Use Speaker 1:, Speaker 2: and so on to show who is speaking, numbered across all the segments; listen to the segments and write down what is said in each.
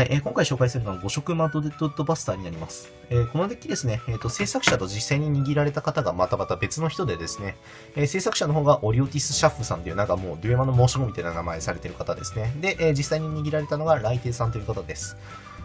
Speaker 1: はい、えー今回紹介するのは5色マッドデッドバスターになります。えーこのデッキですね、えーと、制作者と実際に握られた方がまたまた別の人でですね、えー制作者の方がオリオティス・シャッフさんというなんかもうデュエマの申し子みたいな名前されてる方ですね。で、えー実際に握られたのがライテイさんという方です。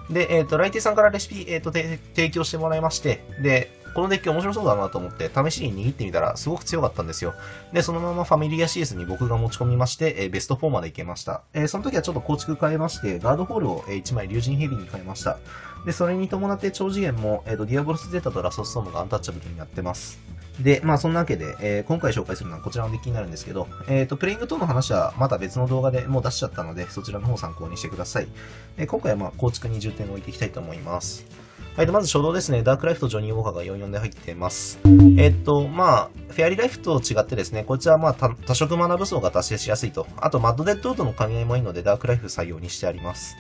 Speaker 1: で、えっ、と、ライテイさんからレシピ、えーと提供してもらいまして、で、このデッキ面白そうだなと思って、試しに握ってみたらすごく強かったんですよ。で、そのままファミリア CS に僕が持ち込みまして、えベスト4までいけました。えーその時はちょっと構築変えまして、ガードホールを、え1枚竜神ヘビーに変えました。で、それに伴って超次元も、えーと、ディアボロスゼータとラソストームがアンタッチャブルになってます。で、まあそんなわけで、えー今回紹介するのはこちらのデッキになるんですけど、えっ、と、プレイングとの話はまた別の動画でもう出しちゃったので、そちらの方を参考にしてください。え今回はまあ構築に重点を置いていきたいと思います。はい、でまず初動ですね、ダークライフとジョニー・ウォーカーが44で入っています。えっと、まあ、フェアリーライフと違ってですね、こちらはまあ多色マナ武装が達成しやすいと。あと、マッドデッドウッドの兼ね合いもいいので、ダークライフ採用にしてあります。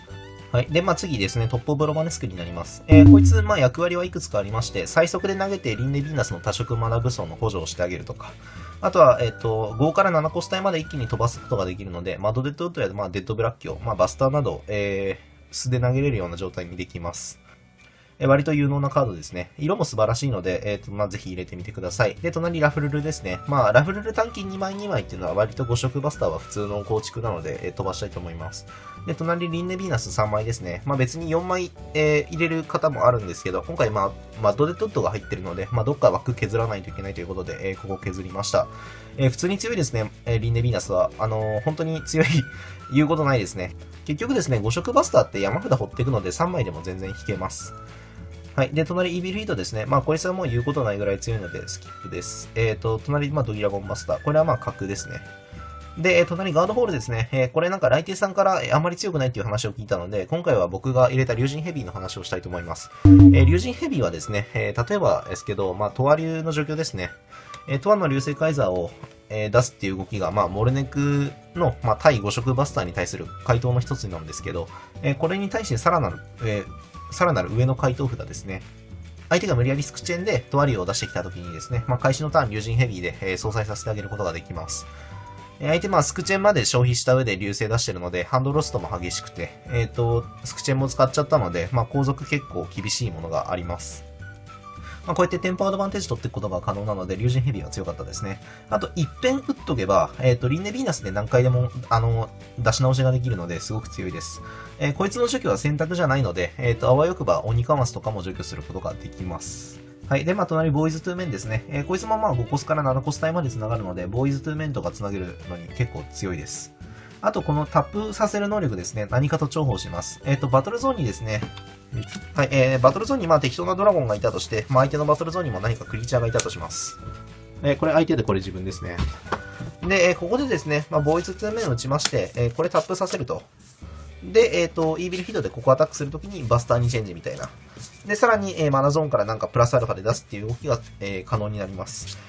Speaker 1: はい。で、まあ次ですね、トップオブロマネスクになります。えーこいつ、まあ役割はいくつかありまして、最速で投げてリンネ・ヴィーナスの多色マナ武装の補助をしてあげるとか、あとは、えっ、と、5から7コスタイまで一気に飛ばすことができるので、マッドデッドウッドや、まあ、デッドブラッキを、まあ、バスターなど、えー、素で投げれるような状態にできます。え割と有能なカードですね。色も素晴らしいので、えっ、と、まあ、ぜひ入れてみてください。で、隣ラフルルですね。まあ、ラフルル単金2枚2枚っていうのは割と5色バスターは普通の構築なので、えー飛ばしたいと思います。で、隣リンネヴィーナス3枚ですね。まあ、別に4枚、えー入れる方もあるんですけど、今回まあ、マッドデッドッドが入ってるので、まあ、どっか枠削らないといけないということで、えーここ削りました。えー普通に強いですね、えーリンネヴィーナスは。あのー本当に強い、言うことないですね。結局ですね、5色バスターって山札掘っていくので3枚でも全然引けます。はい。で、隣、イビルヒートですね。まあ、こいつはもう言うことないぐらい強いので、スキップです。えっ、と、隣、まあ、ドギラゴンマスター。これはまあ、角ですね。で、隣、ガードホールですね。えーこれなんか、来帝さんから、あまり強くないっていう話を聞いたので、今回は僕が入れた竜神ヘビーの話をしたいと思います。えー竜神ヘビーはですね、えー例えばですけど、まあ、トワ流の状況ですね。えー、トワの流星カイザーを、えー出すっていう動きが、まあ、モルネクの、まあ、対5色バスターに対する回答の一つなんですけど、えーこれに対してさらなる、えーさらなる上の回答札ですね。相手が無理やりスクチェンでトワリューを出してきた時にですね、まあ、開始のターン、竜神ヘビーで、えー相殺させてあげることができます。えー相手、まあ、スクチェンまで消費した上で流星出してるので、ハンドロストも激しくて、えっ、と、スクチェンも使っちゃったので、まあ、後続結構厳しいものがあります。まあ、こうやってテンポアドバンテージ取っていくことが可能なので、竜神ヘビーは強かったですね。あと、一遍打っとけば、えっ、と、リンネヴィーナスで何回でも、あの、出し直しができるので、すごく強いです。えーこいつの除去は選択じゃないので、えっ、と、あわよくば鬼カマスとかも除去することができます。はい。で、まあ、隣、ボーイズトゥーメンですね。えーこいつもまあ、5コスから7コス帯まで繋がるので、ボーイズトゥーメンとか繋げるのに結構強いです。あと、このタップさせる能力ですね。何かと重宝します。えっ、と、バトルゾーンにですね、はい、えー、バトルゾーンにまあ適当なドラゴンがいたとして、まあ、相手のバトルゾーンにも何かクリーチャーがいたとします。えーこれ相手でこれ自分ですね。で、えーここでですね、まあ、ボーイズ2面を打ちまして、えーこれタップさせると。で、えっ、と、イービルヒートでここアタックするときにバスターにチェンジみたいな。で、さらに、えーマナゾーンからなんかプラスアルファで出すっていう動きが、えー可能になります。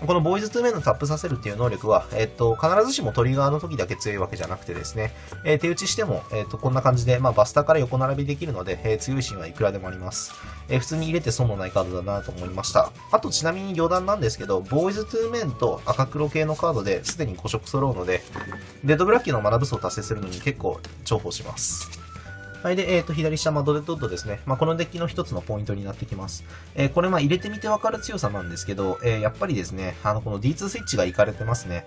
Speaker 1: このボーイズ2面のタップさせるっていう能力は、えっ、と、必ずしもトリガーの時だけ強いわけじゃなくてですね、えー手打ちしても、えっ、と、こんな感じで、まあ、バスターから横並びできるので、えー強いシーンはいくらでもあります。えー普通に入れて損のないカードだなと思いました。あと、ちなみに余談なんですけど、ボーイズ2面と赤黒系のカードですでに5色揃うので、デッドブラッキーのマナブスを達成するのに結構重宝します。はい。で、えっ、と、左下、マドデッドッドですね。まあ、このデッキの一つのポイントになってきます。えーこれ、まあ、入れてみてわかる強さなんですけど、えーやっぱりですね、あの、この D2 スイッチがいかれてますね。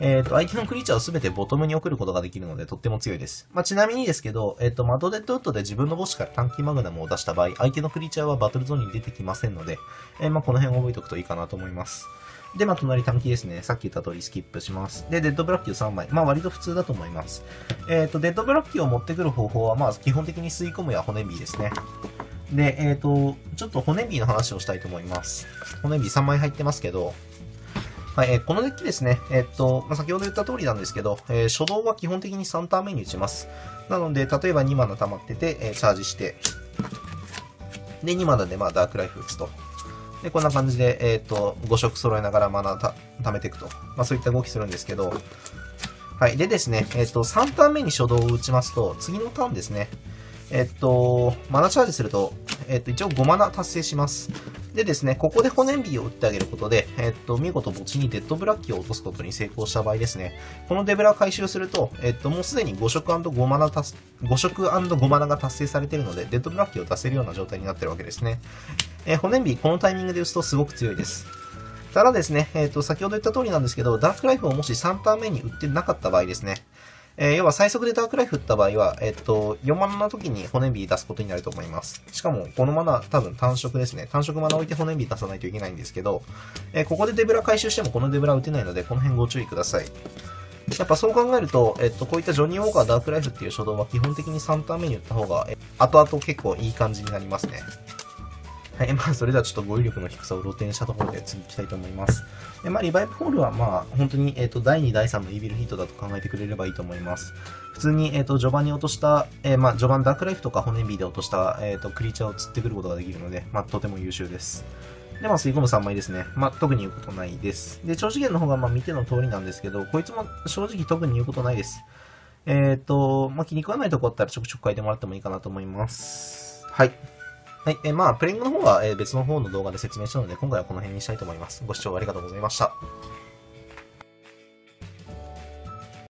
Speaker 1: えっ、と、相手のクリーチャーをすべてボトムに送ることができるので、とっても強いです。まあ、ちなみにですけど、えっ、と、マドデッドウッドで自分のボスから短期マグナムを出した場合、相手のクリーチャーはバトルゾーンに出てきませんので、えーまあ、この辺を覚えておくといいかなと思います。で、まあ、隣短期ですね。さっき言った通りスキップします。で、デッドブラッキー3枚。まあ、割と普通だと思います。えっ、と、デッドブラッキーを持ってくる方法は、まあ、基本的に吸い込むや骨火ですね。で、えっ、と、ちょっと骨火の話をしたいと思います。骨火3枚入ってますけど、はい、えーこのデッキですね、えっ、と、まあ、先ほど言った通りなんですけど、えー初動は基本的に3ターン目に打ちます。なので、例えば2マナ溜まってて、えチャージして、で、2マナでまあダークライフ打つと。で、こんな感じで、えっ、と、5色揃えながらマナた貯めていくと。まあ、そういった動きするんですけど、はい。でですね、えっ、と、3ターン目に初動を打ちますと、次のターンですね、えっと、マナチャージすると、えっと、一応5マナ達成します。でですね、ここで骨火を打ってあげることで、えっと、見事墓地にデッドブラッキーを落とすことに成功した場合ですね、このデブラを回収すると、えっと、もうすでに5色 &5 マナ達、5色 &5 マナが達成されているので、デッドブラッキーを出せるような状態になってるわけですね。えー、骨火、このタイミングで打つとすごく強いです。ただですね、えっ、と、先ほど言った通りなんですけど、ダークライフをもし3ターン目に打ってなかった場合ですね、えー、要は最速でダークライフ打った場合は、えっと、4マナの時に骨火出すことになると思います。しかも、このマナ多分単色ですね。単色マナ置いて骨火出さないといけないんですけど、えー、ここでデブラ回収してもこのデブラ打てないので、この辺ご注意ください。やっぱそう考えると、えっと、こういったジョニー・ウォーカーダークライフっていう初動は基本的に3ターン目に打った方が、後々結構いい感じになりますね。はい、まあ、それではちょっと語彙力の低さを露呈したところで次行きたいと思います。でまあ、リバイブホールはまあ、本当に、えっ、ー、と、第2、第3のイービルヒートだと考えてくれればいいと思います。普通に、えっ、ー、と、序盤に落とした、えー、まあ、序盤ダークライフとか骨火で落とした、えっ、と、クリーチャーを釣ってくることができるので、まあ、とても優秀です。で、まあ、吸い込む3枚ですね。まあ、特に言うことないです。で、超次元の方が、まあ、見ての通りなんですけど、こいつも正直特に言うことないです。えっ、と、まあ、気に食わないとこあったらちょくちょく書いてもらってもいいかなと思います。はい。はい。えー、まあ、プレイングの方は、え、別の方の動画で説明したので、今回はこの辺にしたいと思います。ご視聴ありがとうございました。